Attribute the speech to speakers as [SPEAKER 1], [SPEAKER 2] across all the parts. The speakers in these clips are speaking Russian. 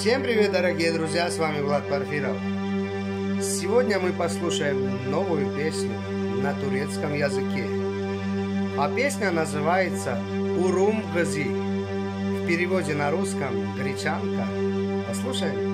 [SPEAKER 1] Всем привет, дорогие друзья, с вами Влад Парфиров. Сегодня мы послушаем новую песню на турецком языке. А песня называется «Урум Гази». В переводе на русском «Гречанка». Послушаем.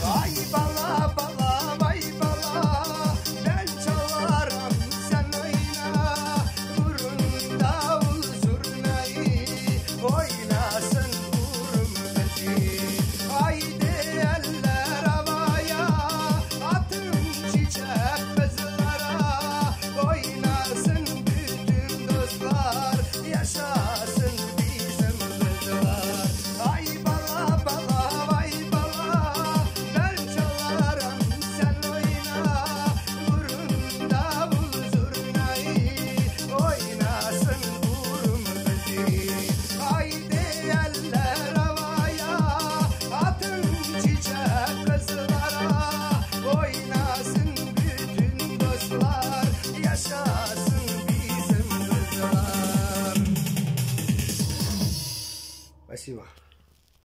[SPEAKER 2] Oh.
[SPEAKER 1] Спасибо.